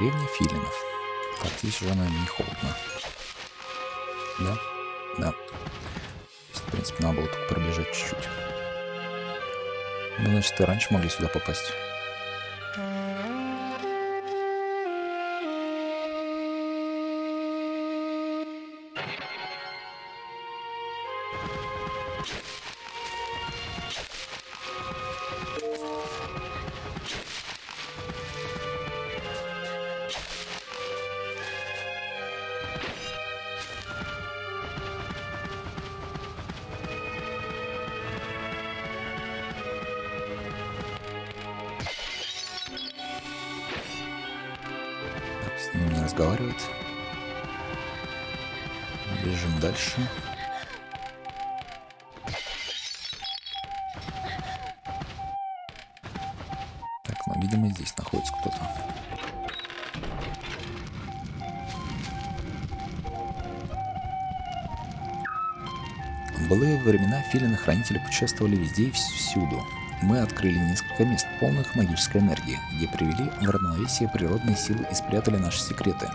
Деревня Филинов. Так, здесь уже, наверное, не холодно. Да? Да. В принципе, надо было только пробежать чуть-чуть. Ну, значит, и раньше могли сюда попасть. Былые времена филины-хранители путешествовали везде и всюду. Мы открыли несколько мест, полных магической энергии, где привели в равновесие природные силы и спрятали наши секреты.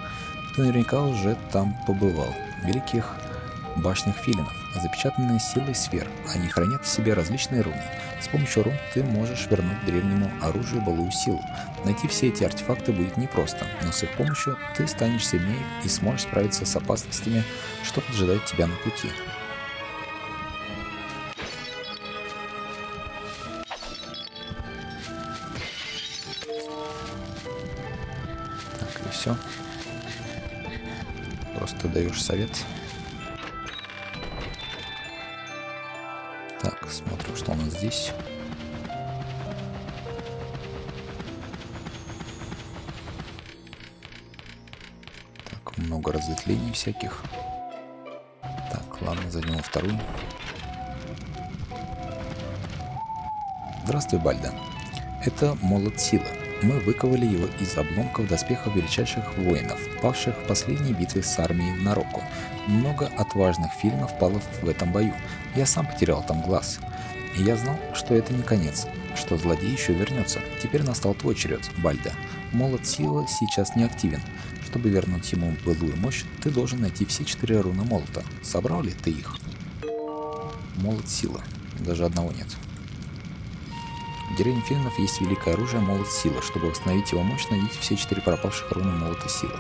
Ты наверняка уже там побывал. Великих башнях филинов, запечатанные силой сфер. Они хранят в себе различные руны. С помощью рун ты можешь вернуть древнему оружию былую силу. Найти все эти артефакты будет непросто, но с их помощью ты станешь сильнее и сможешь справиться с опасностями, что поджидают тебя на пути. Просто даешь совет. Так, смотрим, что у нас здесь. Так, много разветвлений всяких. Так, ладно, зайдем во вторую. Здравствуй, Бальда. Это молот силы. Мы выковали его из обломков доспехов величайших воинов, павших в последней битве с армией Нароку. Много отважных фильмов пало в этом бою. Я сам потерял там глаз. И я знал, что это не конец, что злодей еще вернется. Теперь настал твой черед, Бальда. Молот силы сейчас не активен. Чтобы вернуть ему былую мощь, ты должен найти все четыре руны молота. Собрал ли ты их? Молот силы. Даже одного нет. В деревне финнов есть великое оружие Молот Силы. Чтобы восстановить его мощь, найдите все четыре пропавших руны Молота Силы.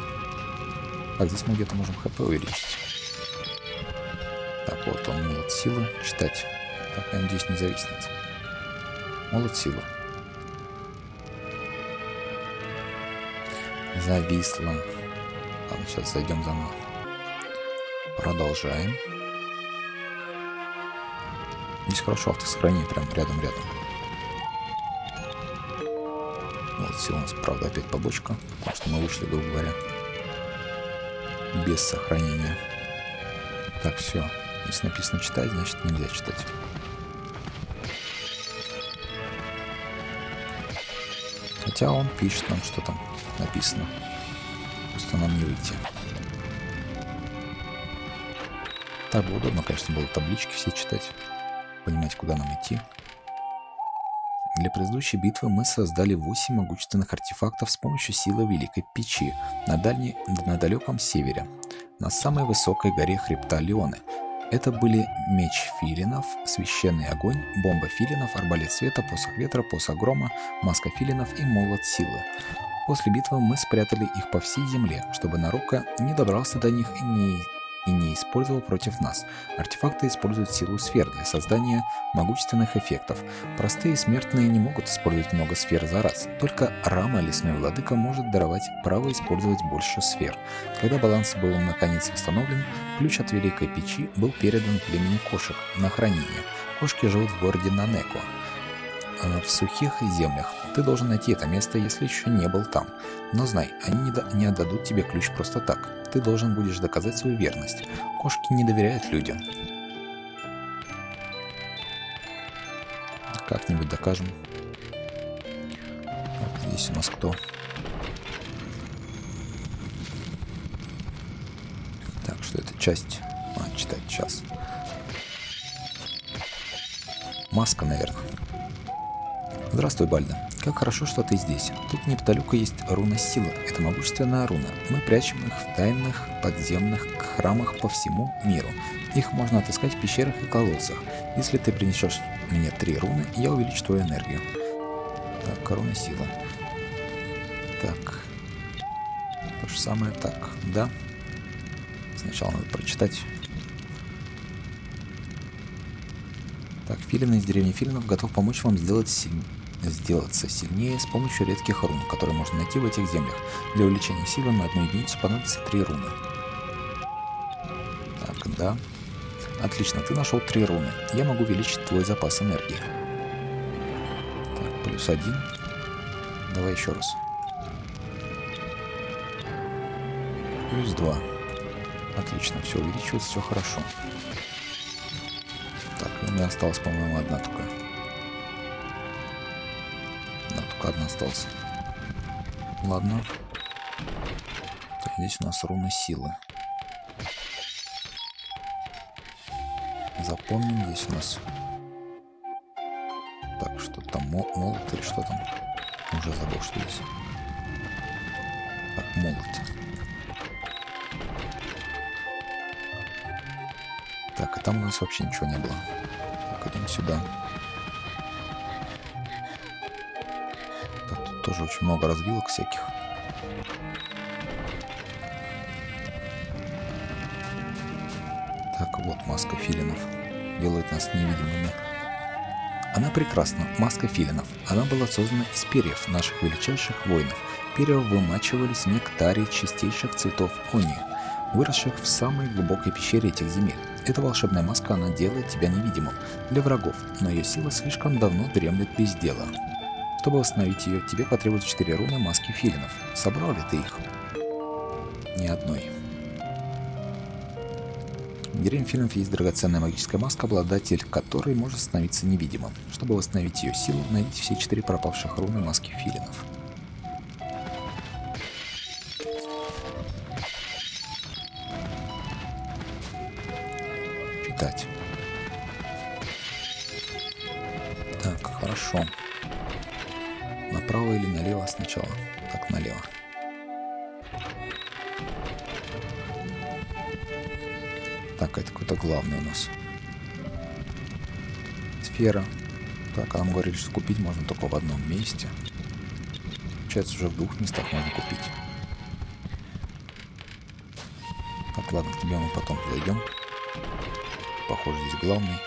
Так, здесь мы где-то можем хп увеличить. Так, вот он, Молот Силы. Читать. Так, я надеюсь, не зависнет. Молот Силы. Зависло. Ладно, сейчас зайдем заново. Продолжаем. Здесь хорошо автосохранение прям рядом-рядом. У нас, правда, опять побочка. Потому что мы вышли, грубо говоря, без сохранения. Так, все. Если написано читать, значит нельзя читать. Хотя он пишет нам, что там написано. Просто нам не выйти. Так бы удобно, конечно, было таблички все читать. Понимать, куда нам идти. Для предыдущей битвы мы создали 8 могущественных артефактов с помощью силы Великой Печи на, дальней, на далеком севере, на самой высокой горе хребта Леоны. Это были меч филинов, священный огонь, бомба филинов, арбалет света, посох ветра, посох грома, маска филинов и молот силы. После битвы мы спрятали их по всей земле, чтобы Нарука не добрался до них и не и не использовал против нас. Артефакты используют силу сфер для создания могущественных эффектов. Простые смертные не могут использовать много сфер за раз. Только Рама, лесной владыка, может даровать право использовать больше сфер. Когда баланс был наконец восстановлен, ключ от Великой Печи был передан племени кошек на хранение. Кошки живут в городе Нанеко в сухих землях. Ты должен найти это место, если еще не был там. Но знай, они не, не отдадут тебе ключ просто так. Ты должен будешь доказать свою верность. Кошки не доверяют людям. Как-нибудь докажем. Так, здесь у нас кто? Так, что это часть? А, читать сейчас. Маска, наверное. Здравствуй, Бальда. Как хорошо, что ты здесь. Тут неподалеку есть руна силы. Это могущественная руна. Мы прячем их в тайных подземных храмах по всему миру. Их можно отыскать в пещерах и колодцах. Если ты принесешь мне три руны, я увеличу твою энергию. Так, руна силы. Так. То же самое. Так, да. Сначала надо прочитать. Так, Филин из деревни Филинов готов помочь вам сделать сделаться сильнее с помощью редких рун, которые можно найти в этих землях. Для увеличения силы на одну единицу понадобится три руны. Так, да. Отлично, ты нашел три руны. Я могу увеличить твой запас энергии. Так, плюс один. Давай еще раз. Плюс два. Отлично, все увеличивается, все хорошо. Так, у меня осталась, по-моему, одна только. Одна остался. Ладно. Здесь у нас руны силы. Запомним, здесь у нас... Так, что там, молот или что там? Уже забыл, что здесь. Так, молот. Так, а там у нас вообще ничего не было. Так, идем сюда. Тоже очень много развилок всяких. Так, вот маска филинов. Делает нас невидимыми. Она прекрасна, маска филинов. Она была создана из перьев наших величайших воинов. Перья вымачивались в нектаре чистейших цветов они, выросших в самой глубокой пещере этих земель. Эта волшебная маска, она делает тебя невидимым для врагов, но ее сила слишком давно дремлет без дела. Чтобы восстановить ее, тебе потребуется 4 руны маски филинов. Собрал ли ты их? Ни одной. В деревне филинов есть драгоценная магическая маска, обладатель которой может становиться невидимым. Чтобы восстановить ее силу, найдите все четыре пропавших руны маски филинов. Сфера. Так, а нам говорили, что купить можно только в одном месте. Получается, уже в двух местах можно купить. Так, ладно, к тебе мы потом зайдем. Похоже, здесь главный.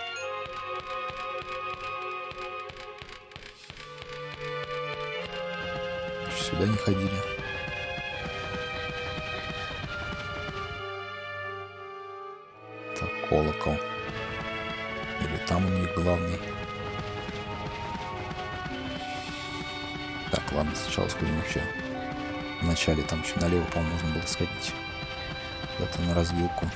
сюда не ходили. Так, колокол. Там у них главный. Так, ладно, сначала сходим вообще. Вначале там еще налево, по-моему, можно было сходить. Куда-то на развилку.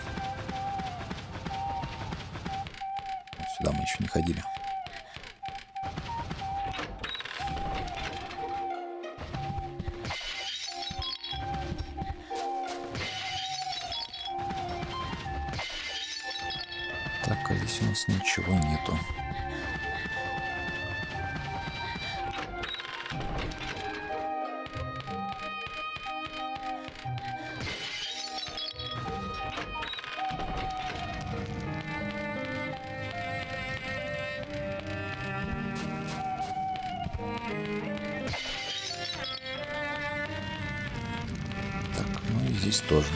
Здесь тоже.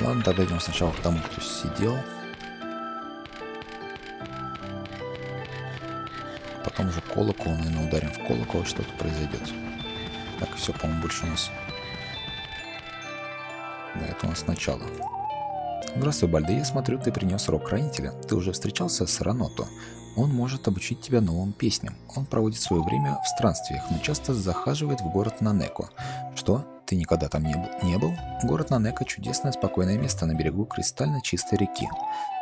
Ладно, тогда идем сначала к тому, кто сидел. Потом уже колокол, наверное, ударим в колокол, что-то произойдет. Так, все, по-моему, больше у нас... Да, это у нас начало. Здравствуй, Бальда, я смотрю, ты принес рок хранителя. Ты уже встречался с Раното? Он может обучить тебя новым песням. Он проводит свое время в странствиях, но часто захаживает в город Нанеко. Что? Ты никогда там не был? Не был? Город Нанека – чудесное спокойное место на берегу кристально чистой реки.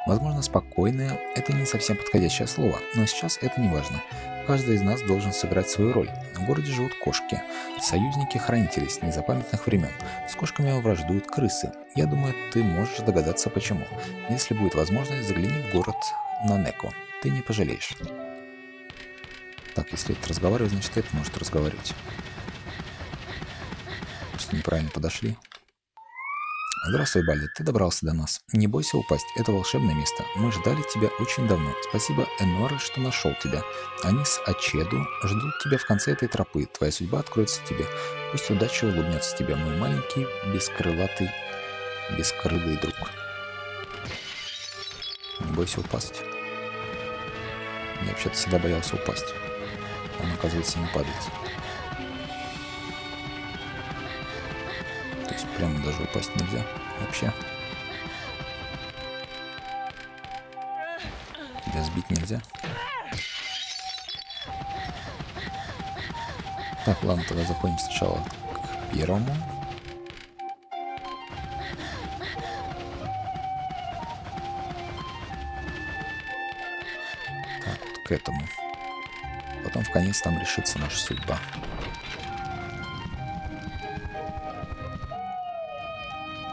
Возможно, спокойное – это не совсем подходящее слово, но сейчас это не важно. Каждый из нас должен сыграть свою роль. В городе живут кошки, союзники-хранители с незапамятных времен. С кошками враждуют крысы. Я думаю, ты можешь догадаться почему. Если будет возможность, загляни в город Нанеко. Ты не пожалеешь. Так, если это разговаривает, значит это может разговаривать. Просто неправильно подошли. Здравствуй, Бальди, ты добрался до нас. Не бойся упасть, это волшебное место. Мы ждали тебя очень давно. Спасибо Энора, что нашел тебя. Они с Ачеду ждут тебя в конце этой тропы. Твоя судьба откроется тебе. Пусть удача улыбнется тебе, мой маленький, бескрылатый, бескрылый друг. Не бойся упасть. Я вообще-то всегда боялся упасть. Он, оказывается, не падает. Прямо даже упасть нельзя вообще. Тебя сбить нельзя. Так, ладно, тогда заходим сначала к первому. К этому. Потом в конец там решится наша судьба.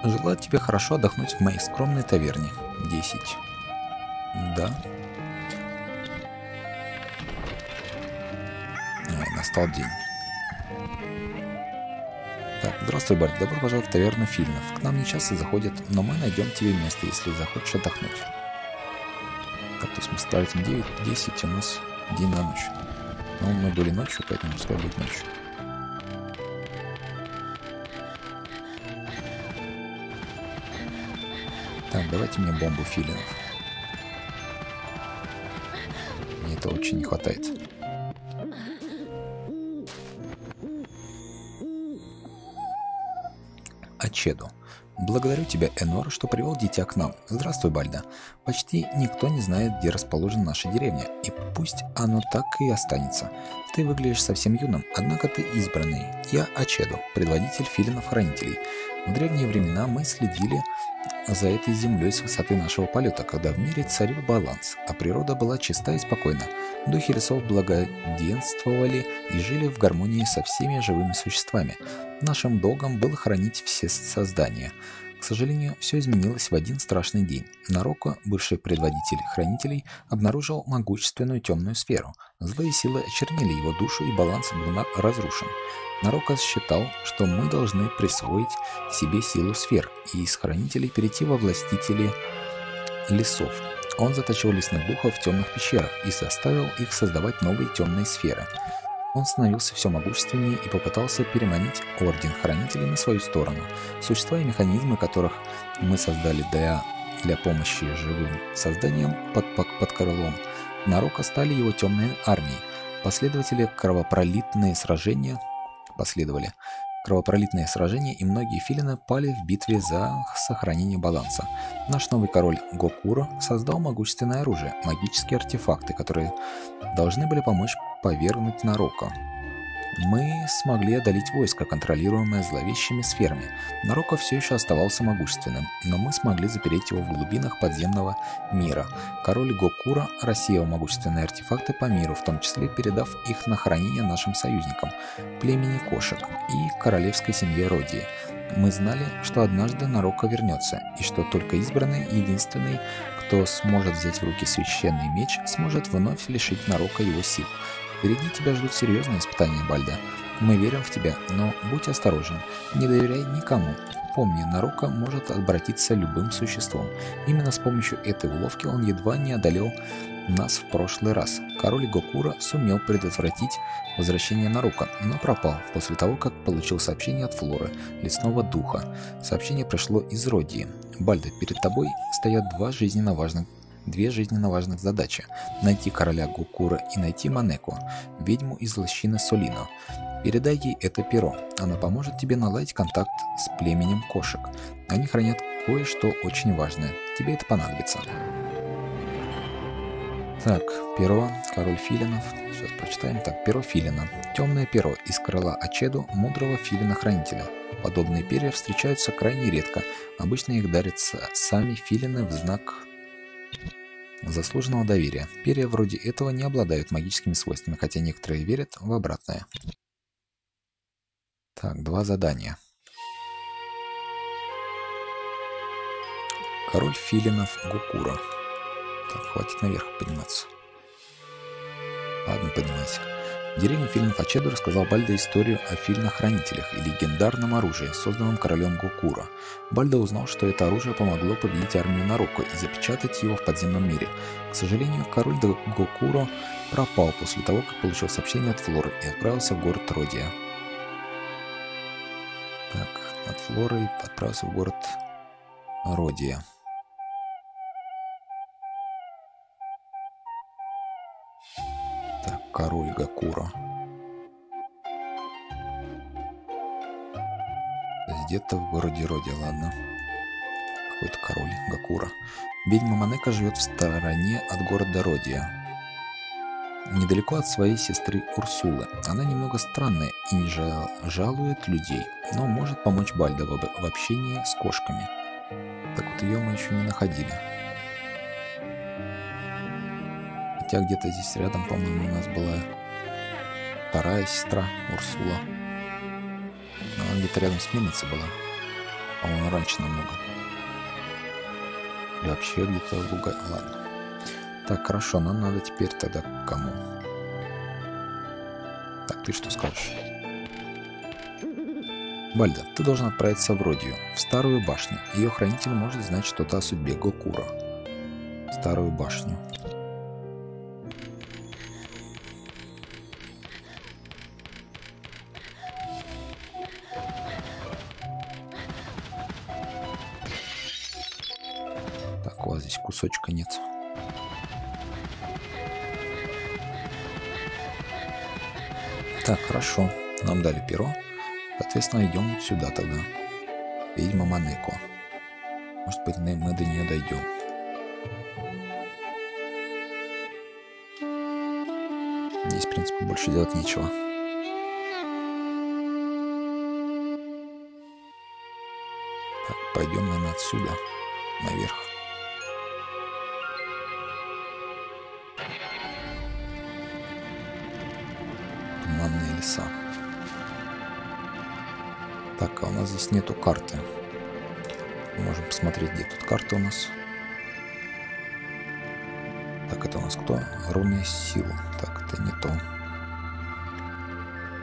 Желаю тебе хорошо отдохнуть в моей скромной таверне. 10. Да. Ой, настал день. Так, здравствуй, Барт. Добро пожаловать в таверну Фильнов. К нам не часто заходят, но мы найдем тебе место, если захочешь отдохнуть. Есть мы ставим 9, 10, у нас день на ночь. Но мы были ночью, поэтому пускай будет ночью. Так, давайте мне бомбу филинов. Мне это очень не хватает. Ачеду. Благодарю тебя, Энор, что привел дитя к нам. Здравствуй, Бальда. Почти никто не знает, где расположена наша деревня, и пусть оно так и останется. Ты выглядишь совсем юным, однако ты избранный. Я Ачеду, предводитель филинов-хранителей. В древние времена мы следили за этой землей с высоты нашего полета, когда в мире царил баланс, а природа была чиста и спокойна. Духи лесов благоденствовали и жили в гармонии со всеми живыми существами. Нашим долгом было хранить все создания. К сожалению, все изменилось в один страшный день. Нароко, бывший предводитель хранителей, обнаружил могущественную темную сферу. Злые силы очернили его душу, и баланс был разрушен. Нарока считал, что мы должны присвоить себе силу сфер и из хранителей перейти во властители лесов. Он заточил лесных духов в темных пещерах и заставил их создавать новые темные сферы. Он становился все могущественнее и попытался переманить Орден Хранителей на свою сторону. Существа и механизмы, которых мы создали для, для помощи живым созданиям под, под, под крылом, Нарока стали его темной армией. Последователи кровопролитные сражения последовали. Кровопролитные сражения и многие филины пали в битве за сохранение баланса. Наш новый король Гокуро создал могущественное оружие, магические артефакты, которые должны были помочь повергнуть Нарока. Мы смогли одолеть войско, контролируемое зловещими сферами. Нарока все еще оставался могущественным, но мы смогли запереть его в глубинах подземного мира. Король Гокура рассеял могущественные артефакты по миру, в том числе передав их на хранение нашим союзникам, племени кошек и королевской семье Родии. Мы знали, что однажды Нарока вернется, и что только избранный, единственный, кто сможет взять в руки священный меч, сможет вновь лишить Нарока его сил. Впереди тебя ждут серьезные испытания, Бальда. Мы верим в тебя, но будь осторожен. Не доверяй никому. Помни, Нарука может обратиться любым существом. Именно с помощью этой уловки он едва не одолел нас в прошлый раз. Король Гокура сумел предотвратить возвращение Нарука, но пропал после того, как получил сообщение от Флоры, лесного духа. Сообщение пришло из Родии. Бальда, перед тобой стоят два жизненно важных две жизненно важных задачи – найти короля Гукура и найти Манеку, ведьму из лощины Солино. Передай ей это перо, она поможет тебе наладить контакт с племенем кошек. Они хранят кое-что очень важное, тебе это понадобится. Так, перо, король филинов, сейчас прочитаем. Так, перо филина. Темное перо из крыла Ачеду, мудрого филина-хранителя. Подобные перья встречаются крайне редко. Обычно их дарят сами филины в знак заслуженного доверия. Перья вроде этого не обладают магическими свойствами, хотя некоторые верят в обратное. Так, два задания. Король филинов Гукура. Так, хватит наверх подниматься. Ладно, поднимайся. В деревне Фильн Фачеду рассказал Бальда историю о Фильнах-хранителях и легендарном оружии, созданном королем Гокура. Бальда узнал, что это оружие помогло победить армию Нароко и запечатать его в подземном мире. К сожалению, король Гокуро пропал после того, как получил сообщение от Флоры и отправился в город Родия. Так, от Флоры отправился в город Родия. Король Гакура. Где-то в городе Роди, ладно. Какой-то король Гакура. Ведьма Манека живет в стороне от города Родия. Недалеко от своей сестры Урсулы. Она немного странная и не жалует людей, но может помочь Бальдо в общении с кошками. Так вот ее мы еще не находили. Хотя где-то здесь рядом, по-моему, у нас была вторая сестра Урсула. Но она где-то рядом с Минницей была. По-моему, раньше намного. И вообще где-то Луга... Ладно. Так, хорошо, нам надо теперь тогда к кому? Так, ты что скажешь? Бальда, ты должен отправиться в Родию, в Старую башню. Ее хранитель может знать что-то о судьбе Гокура. Старую башню. Нет. Так, хорошо. Нам дали перо. Соответственно, идем вот сюда тогда. Ведьма Манеко. Может быть, мы до нее дойдем. Здесь, в принципе, больше делать нечего. Так, пойдем, наверное, отсюда, наверх. Леса. Так, а у нас здесь нету карты. Можем посмотреть, где тут карта у нас. Так, это у нас кто? Руны сил. Так, это не то.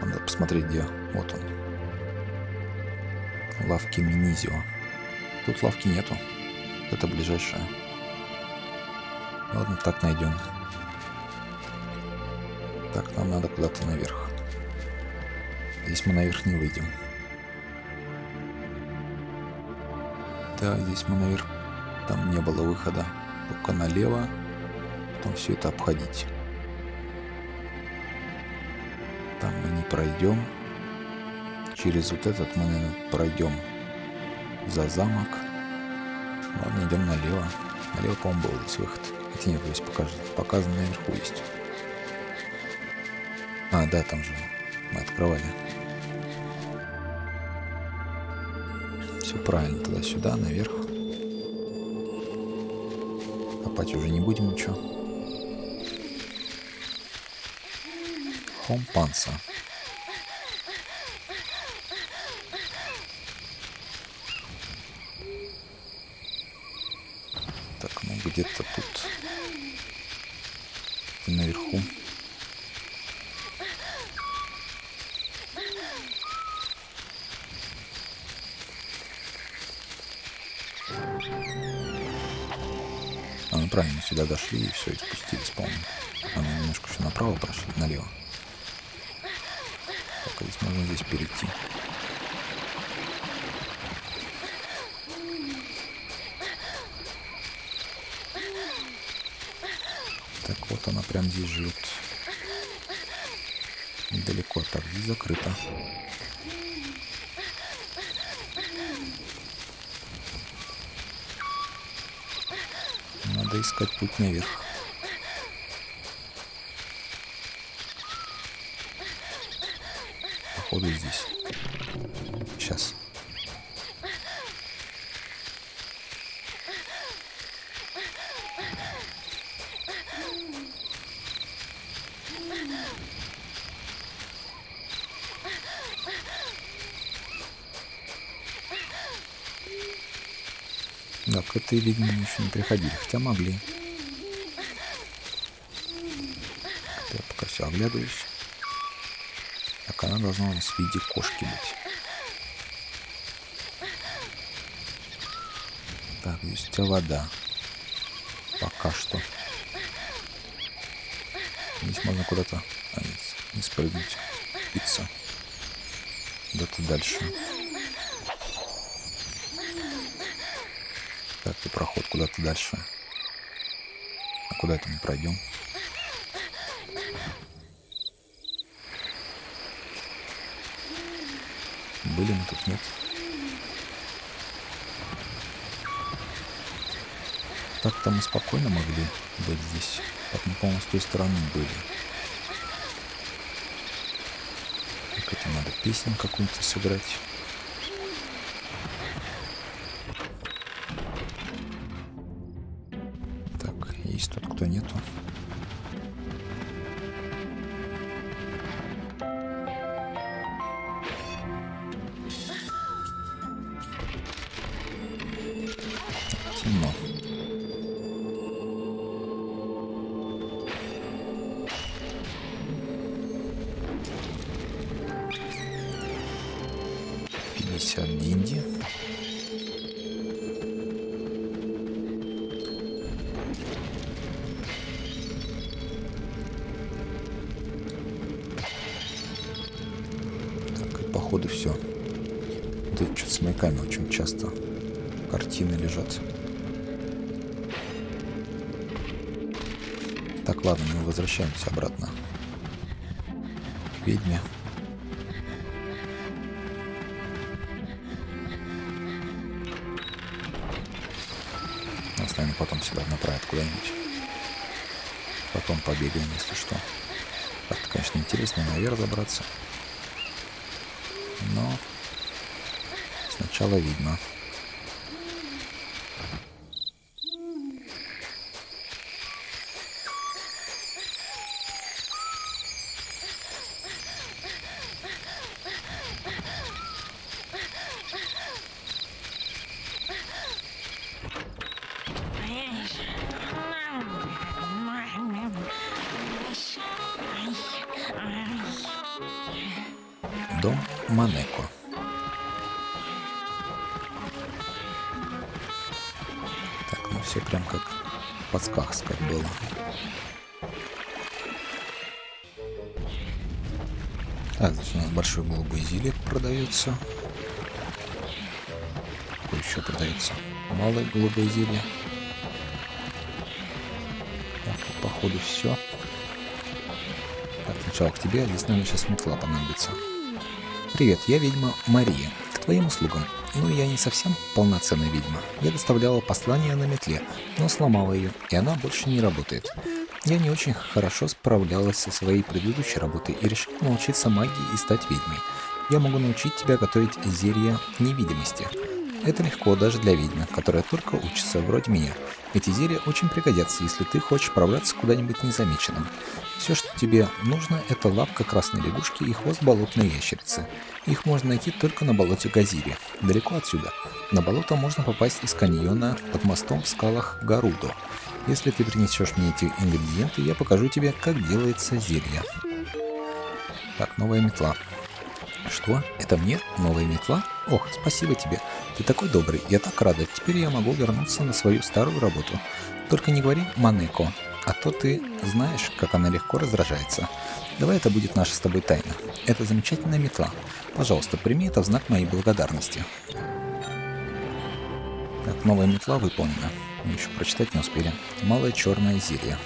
Надо посмотреть, где. Вот он. Лавки Минизио. Тут лавки нету. Это ближайшая. Ладно, так найдем. Так, нам надо куда-то наверх. Здесь мы наверх не выйдем. Да, здесь мы наверх... Там не было выхода. Только налево. Потом все это обходить. Там мы не пройдем. Через вот этот мы, наверное, пройдем за замок. Ладно, идем налево. Налево, по-моему, был здесь выход. Хотя нет, здесь покажет. Показано наверху есть. А, да, там же мы открывали. Все правильно, тогда сюда, наверх. Копать уже не будем ничего. Хомпанса. Сюда дошли и все, и спустились, по-моему. Мы немножко еще направо прошли, налево. Так, а здесь можно здесь перейти. Так, вот она прям здесь живет. Недалеко. Так, здесь закрыто. Искать путь наверх. Походу здесь. Сейчас. К этой мы еще не приходили, хотя могли. Я пока все оглядываюсь. Так, она должна у нас в виде кошки быть. Так, здесь у вода. Пока что. Здесь можно куда-то а, не спрыгнуть. Пицца. Куда-то дальше. Так, и проход куда-то дальше. А куда это мы пройдем? Были мы тут, нет? Так-то мы спокойно могли быть здесь. Так мы, по-моему, с той стороны были. Так, этим надо песню какую-то сыграть. Нету. Темно. Пятьдесят динди. Все. Тут что-то с маяками очень часто картины лежат. Так, ладно, мы возвращаемся обратно к ведьме. Нас, наверное, потом сюда направят куда-нибудь. Потом побегаем, если что. Так-то, конечно, интересно наверх забраться. Сначала видно. Дом Манеко. Все прям как в подсказках было. Так, здесь у нас большой голубой зелье продается. Какой еще продается? Малое голубое зелье. Так, походу все. Так, сначала к тебе, а здесь, наверное, сейчас метла понадобится. Привет, я ведьма Мария. К твоим услугам. Ну, я не совсем полноценная ведьма. Я доставляла послание на метле, но сломала ее, и она больше не работает. Я не очень хорошо справлялась со своей предыдущей работой и решила научиться магии и стать ведьмой. Я могу научить тебя готовить зелья невидимости. Это легко даже для ведьмы, которая только учится, вроде меня. Эти зелья очень пригодятся, если ты хочешь пробраться куда-нибудь незамеченным. Все, что тебе нужно, это лапка красной лягушки и хвост болотной ящерицы. Их можно найти только на болоте Газири, далеко отсюда. На болото можно попасть из каньона под мостом в скалах Гарудо. Если ты принесешь мне эти ингредиенты, я покажу тебе, как делается зелье. Так, новая метла. Что? Это мне новая метла? Ох, спасибо тебе. Ты такой добрый, я так рада. Теперь я могу вернуться на свою старую работу. Только не говори Манеко, а то ты знаешь, как она легко раздражается. Давай это будет наша с тобой тайна. Это замечательная метла. Пожалуйста, прими это в знак моей благодарности. Так, новая метла выполнена. Мы еще прочитать не успели. Малое черное зелье.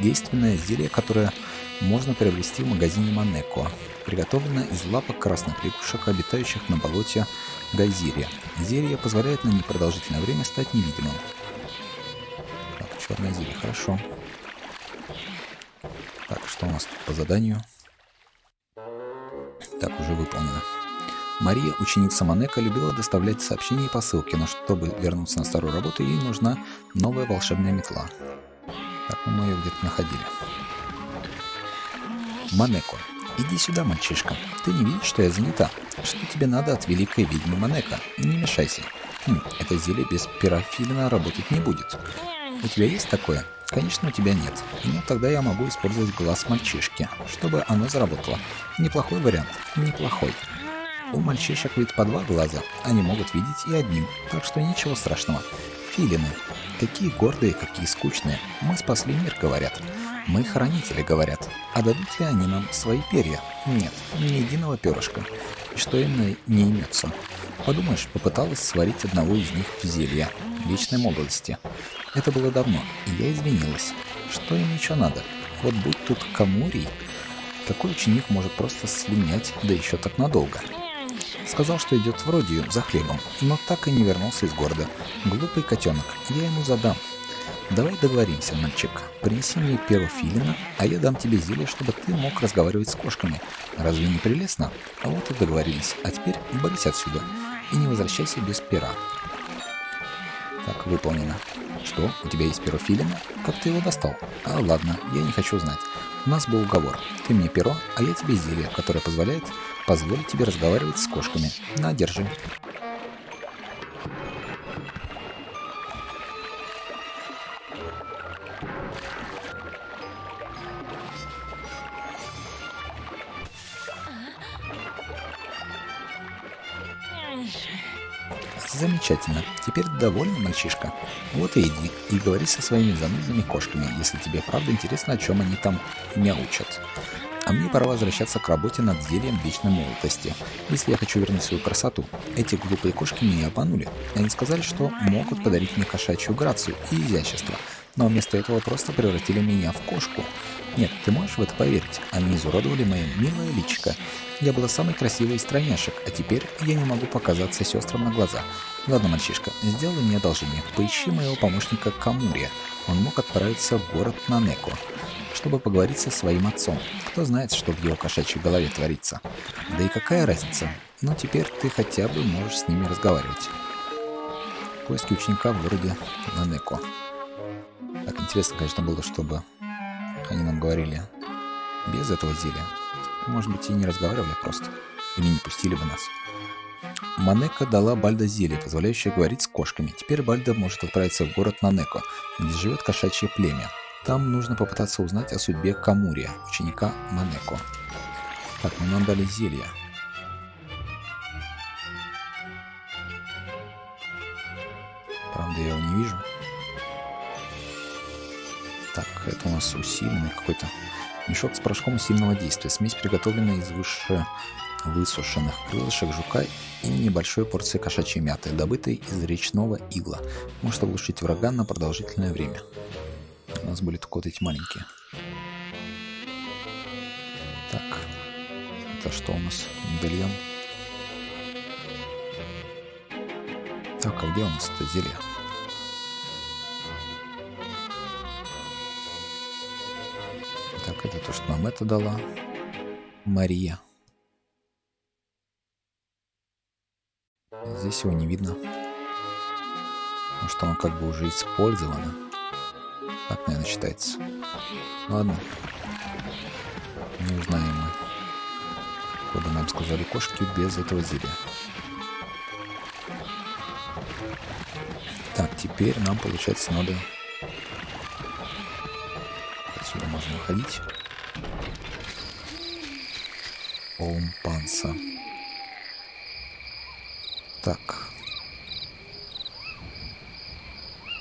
Действенное зелье, которое можно приобрести в магазине Манеко. Приготовлено из лапок красных лягушек, обитающих на болоте Газирия. Зелье позволяет на непродолжительное время стать невидимым. Так, черное зелье, хорошо. Так, что у нас тут по заданию? Так, уже выполнено. Мария, ученица Манека, любила доставлять сообщения и посылки, но чтобы вернуться на старую работу, ей нужна новая волшебная метла. Так, мы ее где-то находили. Манеко. Иди сюда, мальчишка. Ты не видишь, что я занята? Что тебе надо от великой ведьмы Манека? Не мешайся. Хм, это зелье без пирофилина работать не будет. У тебя есть такое? Конечно, у тебя нет. Ну, тогда я могу использовать глаз мальчишки, чтобы оно заработало. Неплохой вариант. Неплохой. У мальчишек ведь по два глаза. Они могут видеть и одним, так что ничего страшного. Филины. Какие гордые, какие скучные. Мы спасли мир, говорят. Мы хранители, говорят. А дадут ли они нам свои перья? Нет, ни единого перышка. Что именно не имется? Подумаешь, попыталась сварить одного из них в зелье вечной молодости. Это было давно, и я извинилась. Что им еще надо? Вот будь тут Камурий, какой ученик может просто слинять, да еще так надолго? Сказал, что идет в Родию за хлебом, но так и не вернулся из города. Глупый котенок, я ему задам. Давай договоримся, мальчик. Принеси мне перо филина, а я дам тебе зелье, чтобы ты мог разговаривать с кошками. Разве не прелестно? А вот и договорились. А теперь борись отсюда и не возвращайся без пера. Так, выполнено. Что, у тебя есть перо филина? Как ты его достал? А, ладно, я не хочу знать. У нас был уговор. Ты мне перо, а я тебе зелье, которое позволяет позволить тебе разговаривать с кошками. На, держи. Замечательно. Теперь доволен, мальчишка? Вот и иди и говори со своими занудными кошками, если тебе правда интересно, о чем они там мяучат. А мне пора возвращаться к работе над зельем вечной молодости, если я хочу вернуть свою красоту. Эти глупые кошки меня обманули. Они сказали, что могут подарить мне кошачью грацию и изящество, но вместо этого просто превратили меня в кошку. Нет, ты можешь в это поверить? Они изуродовали мое милое личико. Я была самой красивой из тройняшек, а теперь я не могу показаться сестрам на глаза. Ладно, мальчишка, сделай мне одолжение. Поищи моего помощника Камурия. Он мог отправиться в город Нанеко, чтобы поговорить со своим отцом. Кто знает, что в его кошачьей голове творится. Да и какая разница? Ну, теперь ты хотя бы можешь с ними разговаривать. Поиски ученика в городе Нанеко. Так интересно, конечно, было, чтобы они нам говорили без этого зелья. Может быть, и не разговаривали просто. Или не пустили бы нас. Манека дала Бальда зелье, позволяющее говорить с кошками. Теперь Бальда может отправиться в город Нанеко, где живет кошачье племя. Там нужно попытаться узнать о судьбе Камурия, ученика Манеко. Так, ну нам дали зелье. Правда, я его не вижу. Так, это у нас усиленный какой-то мешок с порошком сильного действия. Смесь, приготовленная из выше высушенных крылышек жука и небольшой порции кошачьей мяты, добытой из речного игла. Может оглушить врага на продолжительное время. У нас были только вот эти маленькие. Так. Это что у нас? Медальон. Так, а где у нас это зелье? Так, это то, что нам это дала. Мария. Здесь его не видно. Потому что оно как бы уже использовано. Так, наверное, считается. Ладно. Не узнаем мы. Куда нам сказали кошки без этого зелья. Так, теперь нам, получается, надо Выходить. Ом Панса. Так.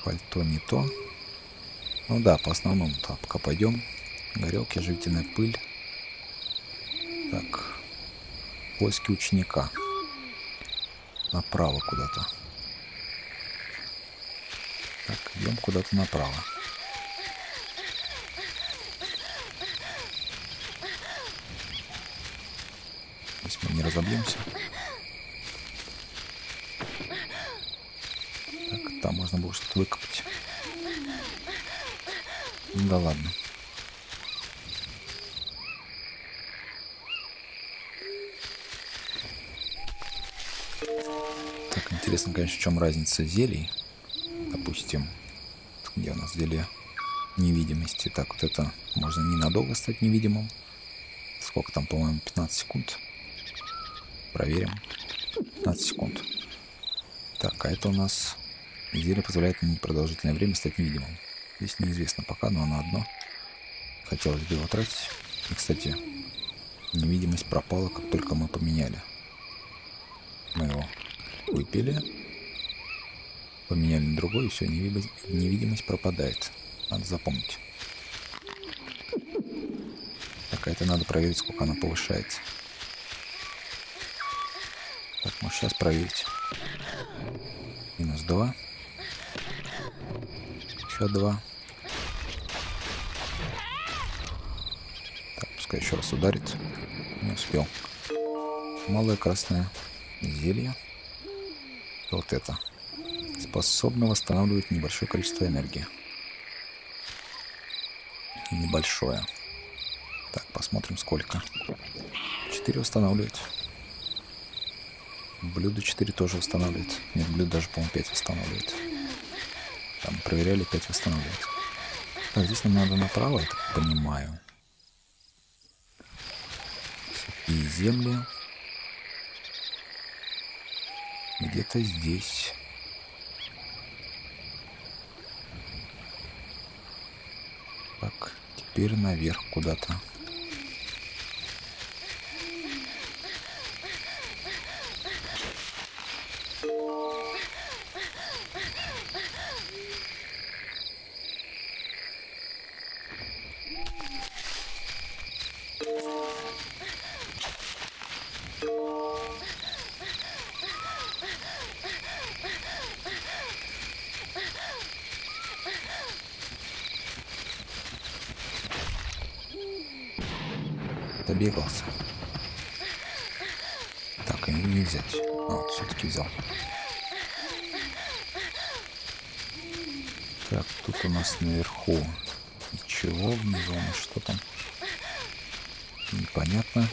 Пальто не то. Ну да, по основному так, пока пойдем. Горелки, живительная пыль. Так. Поиски ученика. Направо куда-то. Так, идем куда-то направо. Здесь мы не разобьемся. Так, там можно было что-то выкопать. Да ладно. Так, интересно, конечно, в чем разница зелий. Допустим, где у нас зелье невидимости. Так, вот это можно ненадолго стать невидимым. Сколько там, по-моему, 15 секунд. Проверим. 15 секунд. Так, а это у нас зелье позволяет на продолжительное время стать невидимым. Здесь неизвестно пока, но оно одно. Хотелось бы его тратить. И, кстати, невидимость пропала, как только мы поменяли. Мы его выпили, поменяли на другой, и все, невидимость пропадает. Надо запомнить. Так, а это надо проверить, сколько она повышается. Может сейчас проверить. Минус 2. Еще 2. Так, пускай еще раз ударит. Не успел. Малое красное зелье. Вот это. Способно восстанавливать небольшое количество энергии. Небольшое. Так, посмотрим сколько. 4 восстанавливает. Блюдо 4 тоже восстанавливает. Нет, блюдо даже, по-моему, 5 восстанавливает. Там проверяли, 5 восстанавливает. Так, здесь нам надо направо, я так понимаю. И земли. Где-то здесь. Так, теперь наверх куда-то. Добегался. Так, его не взять. А, все-таки взял. Так, тут у нас наверху ничего, внизу у нас что там? Непонятно.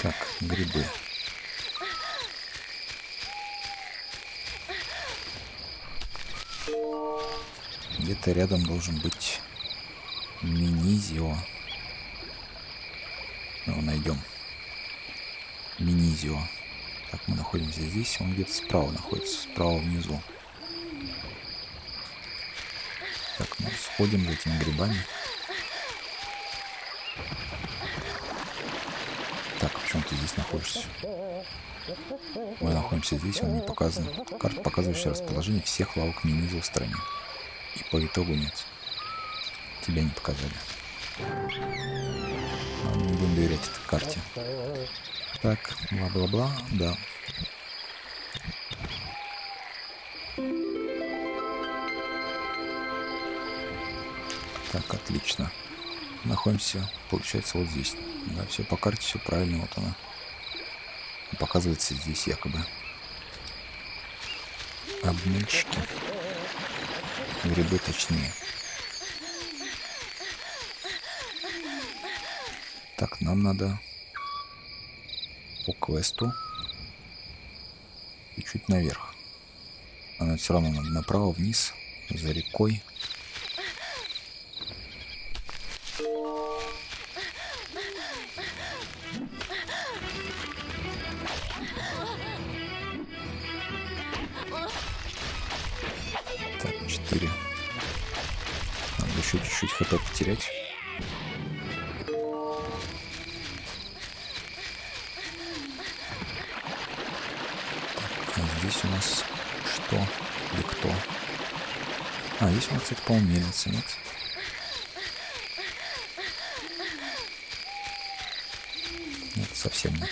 Так, грибы. Где-то рядом должен быть Минизио. Мы его найдем. Минизио. Так, мы находимся здесь. Он где-то справа находится. Справа внизу. Так, мы ну, сходим за этими грибами. Так, почему ты здесь находишься? Мы находимся здесь, он не показан. Карта, показывающая расположение всех лавок Минизио в стране. По итогу нет. Тебя не показали. Но не будем доверять этой карте. Так, бла-бла-бла, да. Так, отлично. Находимся, получается, вот здесь. Да, все по карте, все правильно, вот она. Показывается здесь якобы. Обмельчики. Грибы точнее. Так, нам надо по квесту и чуть наверх. Она все равно надо направо, вниз, за рекой. Так, а здесь у нас что или кто? А, здесь у нас, кстати, по-моему, мельница, нет? Нет, совсем нет.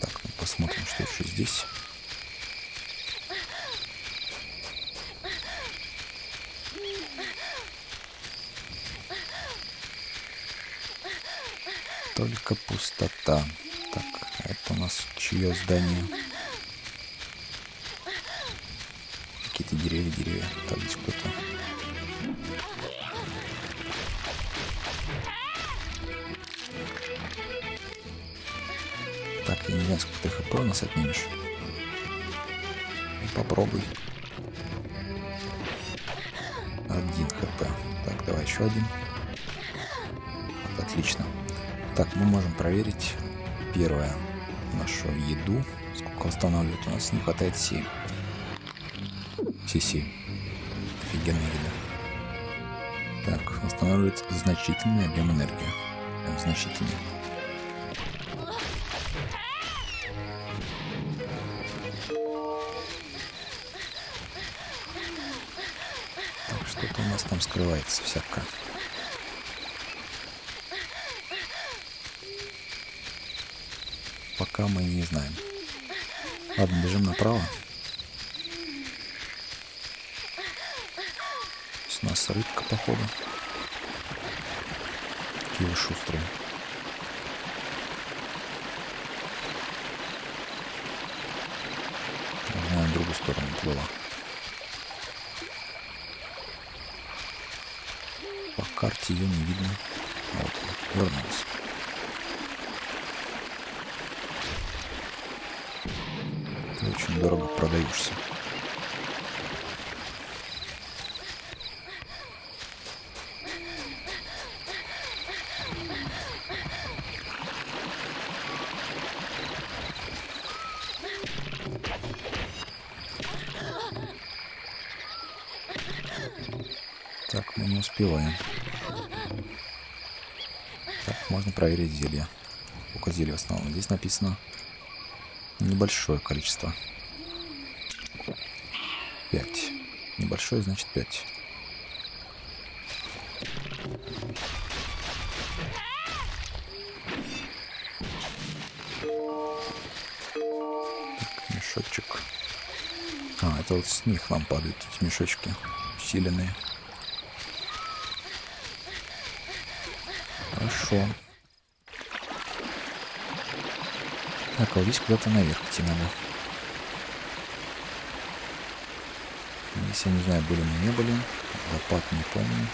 Так, ну посмотрим, что еще здесь. Только пустота. Так, это у нас чье здание? Какие-то деревья, деревья. Так, здесь кто-то. Так, я не знаю, сколько ты хп у нас отнимешь. Попробуй. Один хп. Так, Давай еще один. Вот, отлично. Так, мы можем проверить первое. Нашу еду. Сколько восстанавливает? У нас не хватает 7. Все 7. Офигенная еда. Так, восстанавливает значительный объем энергии. Прям значительный. Так, что-то у нас там скрывается всякое. Пока мы не знаем. Ладно, бежим направо. Здесь у нас рыбка, походу. Какие вы шустрые. Она в другую сторону плыла. По карте ее не видно. А Вот, вернулась. Очень дорого продаешься. Так, мы не успеваем. Так, можно проверить зелье. Сколько зелья в основном? Здесь написано небольшое количество. 5. Небольшое значит 5. Так, мешочек. А, это вот с них нам падают эти мешочки усиленные. Хорошо. Так, а вот здесь куда-то наверх идти надо. Здесь я не знаю, были мы, не были. Лопат не помню.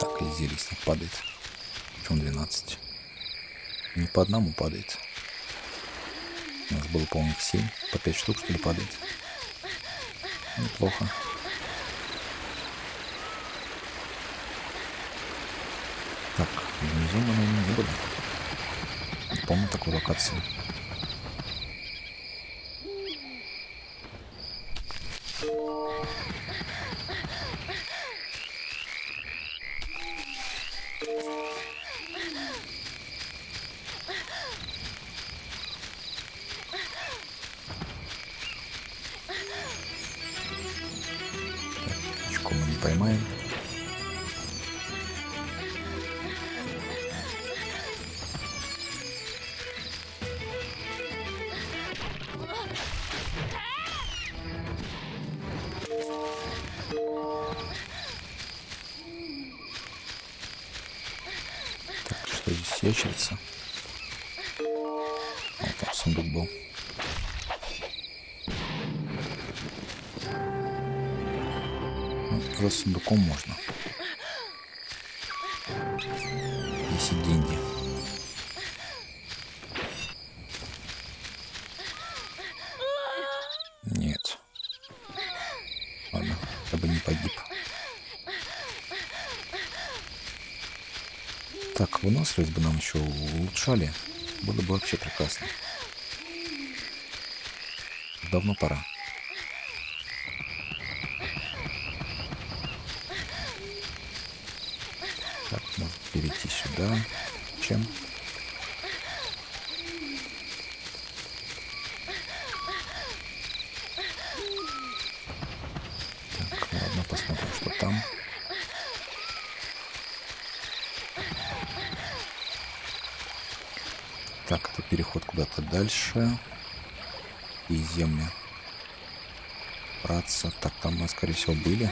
Так, и с них падает. Причем 12. Не по одному падает. У нас было, по-моему, 7. По 5 штук, что ли, падает. Неплохо. Так, внизу мы, наверное, не были. Не помню такую локацию. Так, что здесь ящерица? Там сундук был. Ну, сундуком можно. Если деньги. Нет. Ладно, я бы не погиб. Выносливость бы нам еще улучшали. Было бы вообще прекрасно. Давно пора. Так, можно перейти сюда. Чем? Так, ладно, посмотрим, что там. Так, это переход куда-то дальше. И земли. Браться. Так, там мы, скорее всего, были.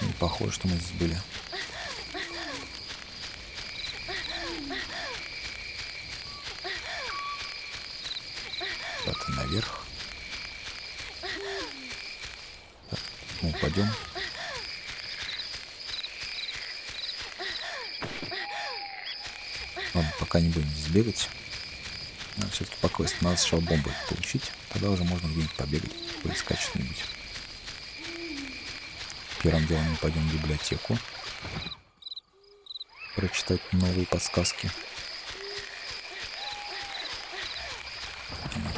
Не похоже, что мы здесь были. Упадем. Ладно, пока не будем здесь бегать. Все-таки по квесту надо сначала бомбы получить. Тогда уже можно где-нибудь побегать, поискать что-нибудь. Первым делом мы пойдем в библиотеку. Прочитать новые подсказки.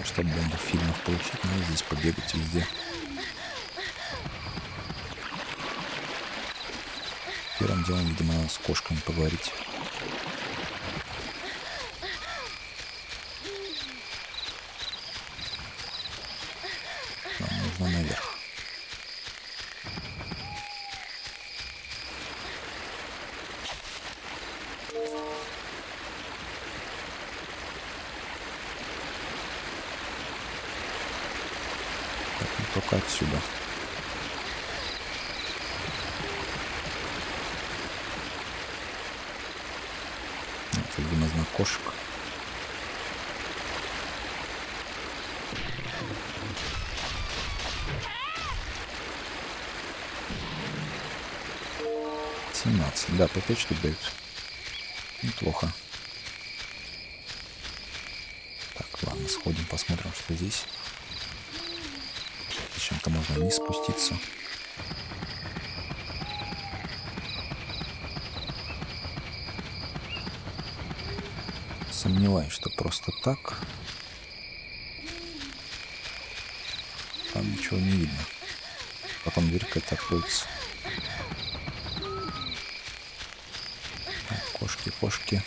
Чтобы бомбу фильмов получить, надо здесь побегать везде. Первым делом, видимо, с кошками поговорить. Нам нужно наверх. Так, ну только отсюда. Это, видимо, знак кошек. Семнадцать. Да, по пять штук дают. Неплохо. Так, ладно, сходим, посмотрим, что здесь. Зачем-то можно вниз спуститься. Сомневаюсь, что просто так. Там ничего не видно. Потом дверь какая-то откроется. Так, кошки, кошки.